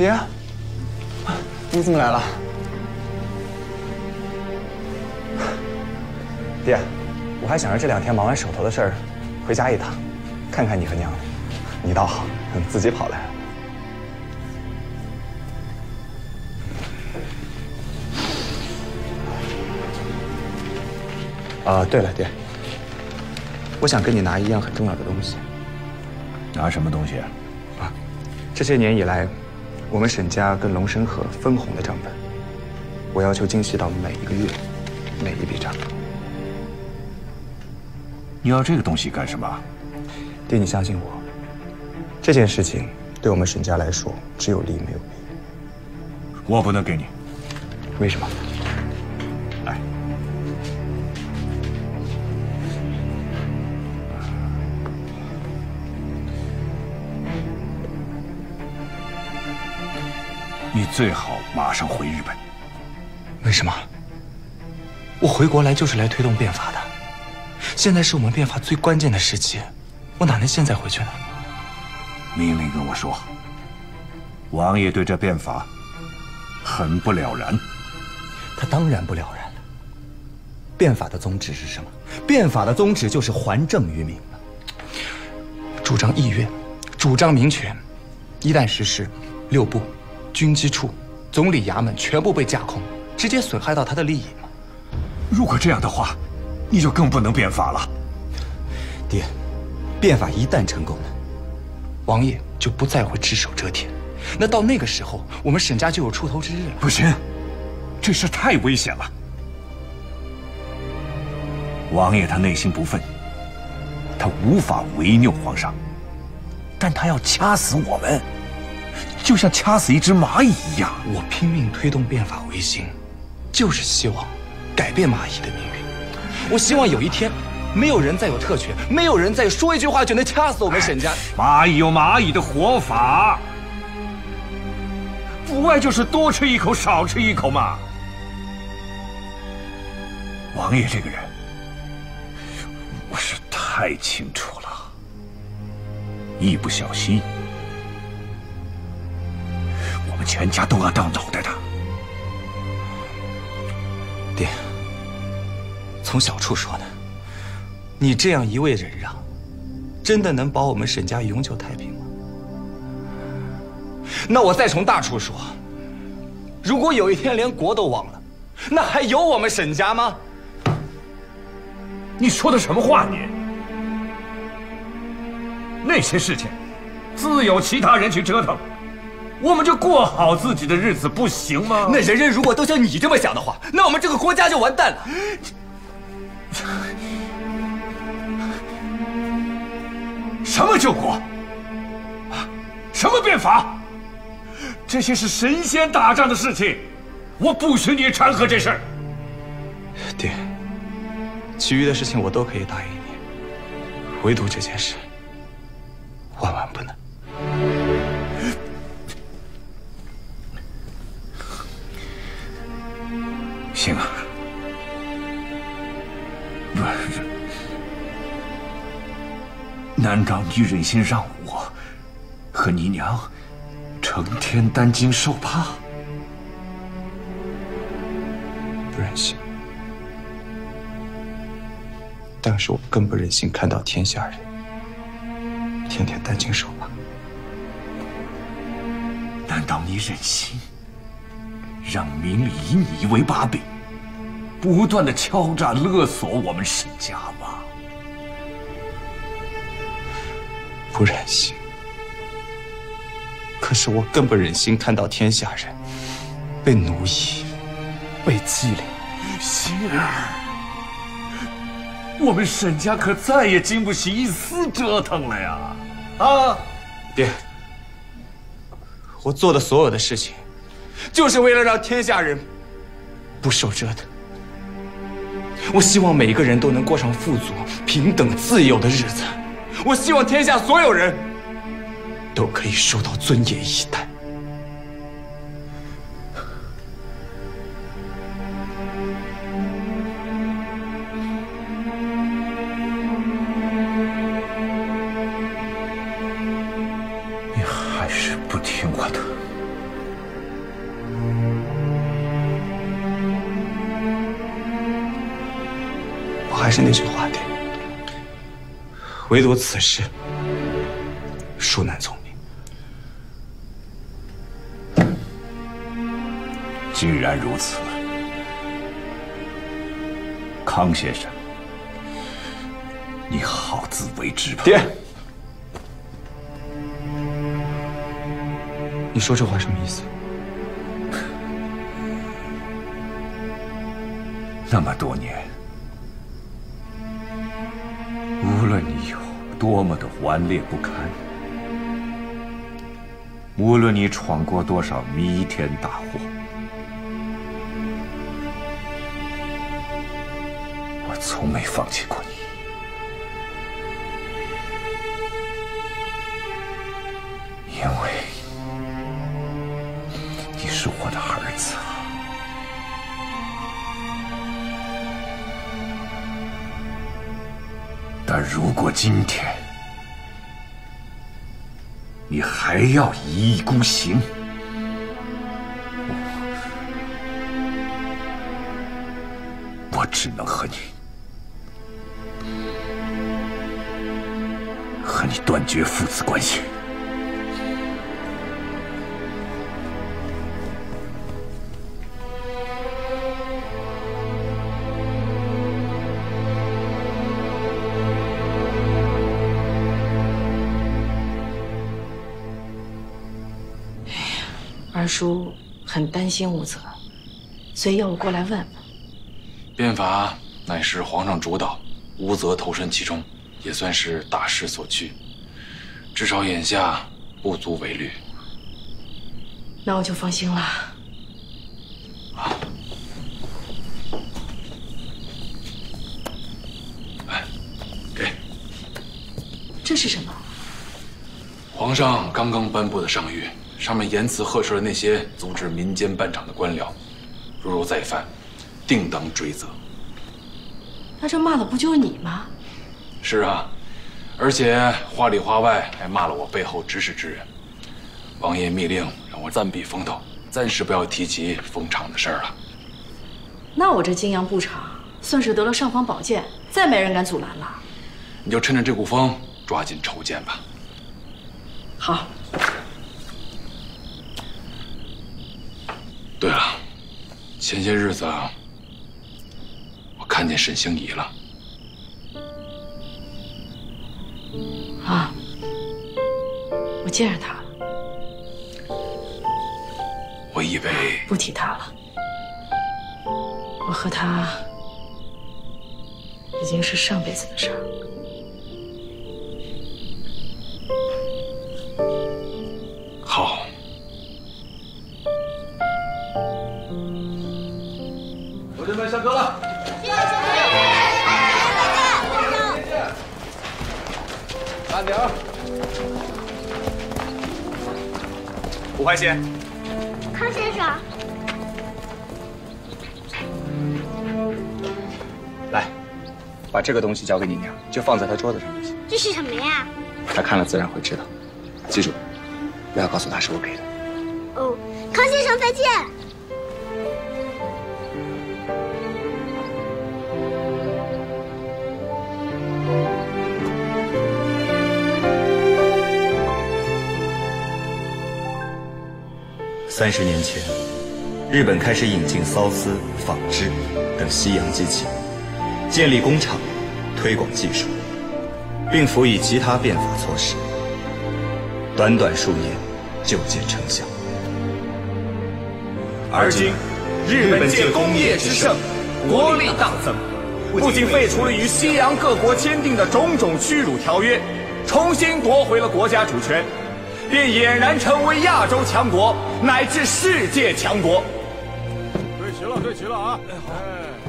爹，你怎么来了？爹，我还想着这两天忙完手头的事儿，回家一趟，看看你和娘。你倒好，自己跑来了。啊，对了，爹，我想跟你拿一样很重要的东西。拿什么东西？啊，这些年以来，我们沈家跟龙生河分红的账本，我要求精细到每一个月，每一笔账。你要这个东西干什么？爹，你相信我，这件事情对我们沈家来说只有利没有弊。我不能给你，为什么？你最好马上回日本。为什么？我回国来就是来推动变法的。现在是我们变法最关键的时期，我哪能现在回去呢？命令跟我说，王爷对这变法很不了然。他当然不了然了。变法的宗旨是什么？变法的宗旨就是还政于民主张议院，主张民权。一旦实施，六部、军机处、总理衙门全部被架空，直接损害到他的利益嘛。如果这样的话。你就更不能变法了，爹。变法一旦成功了，王爷就不再会只手遮天。那到那个时候，我们沈家就有出头之日了。不行，这事太危险了。王爷他内心不忿，他无法违拗皇上，但他要掐死我们，就像掐死一只蚂蚁一样。我拼命推动变法维新，就是希望改变蚂蚁的命运。我希望有一天，没有人再有特权，没有人再说一句话就能掐死我们沈家。蚂蚁有蚂蚁的活法，不外就是多吃一口少吃一口嘛。王爷这个人，我是太清楚了，一不小心，我们全家都要掉脑袋的。爹。从小处说呢，你这样一味忍让，真的能保我们沈家永久太平吗？那我再从大处说，如果有一天连国都亡了，那还有我们沈家吗？你说的什么话？你那些事情，自有其他人去折腾，我们就过好自己的日子，不行吗？那人人如果都像你这么想的话，那我们这个国家就完蛋了。什么救国？什么变法？这些是神仙打仗的事情，我不许你掺和这事儿。爹，其余的事情我都可以答应你，唯独这件事，行啊。不是，难道你忍心让我和你娘成天担惊受怕？不忍心，但是我更不忍心看到天下人天天担惊受怕。难道你忍心让明理以你为把柄？不断的敲诈勒索我们沈家吗？不忍心。可是我更不忍心看到天下人被奴役、被欺凌。心儿，我们沈家可再也经不起一丝折腾了呀！啊，爹，我做的所有的事情，就是为了让天下人不受折腾。我希望每一个人都能过上富足、平等、自由的日子。我希望天下所有人都可以受到尊严以待。你还是不听我的。还是那句话爹，唯独此事，恕难从命。既然如此，康先生，你好自为之吧。爹，你说这话什么意思？那么多年，无论你有多么的顽劣不堪，无论你闯过多少弥天大祸，我从没放弃过你，因为你是我的儿子。但如果今天你还要一意孤行，我只能和你和你断绝父子关系。叔很担心武则，所以要我过来问问。变法乃是皇上主导，武则投身其中，也算是大势所趋。至少眼下不足为虑。那我就放心了。啊，来，给。这是什么？皇上刚刚颁布的上谕。上面言辞呵斥了那些阻止民间办厂的官僚，如若再犯，定当追责。那这骂的不就是你吗？是啊，而且话里话外还骂了我背后指使之人。王爷密令让我暂避风头，暂时不要提及封厂的事儿了。那我这金阳布厂算是得了尚方宝剑，再没人敢阻拦了。你就趁着这股风，抓紧筹建吧。好。对了，前些日子我看见沈星移了。啊，我见着他了。我以为不提他了，我和他已经是上辈子的事儿。慢点儿。吴怀先，康先生，来，把这个东西交给你娘，就放在她桌子上就行。这是什么呀？她看了自然会知道。记住，不要告诉她是我给的。哦，康先生再见。三十年前，日本开始引进缫丝、纺织等西洋机器，建立工厂，推广技术，并辅以其他变法措施。短短数年，就见成效。而今，日本借工业之盛，国力大增，不仅废除了与西洋各国签订的种种屈辱条约，重新夺回了国家主权。便俨然成为亚洲强国，乃至世界强国。对齐了，对齐了啊！哎。